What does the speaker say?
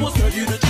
will serve you the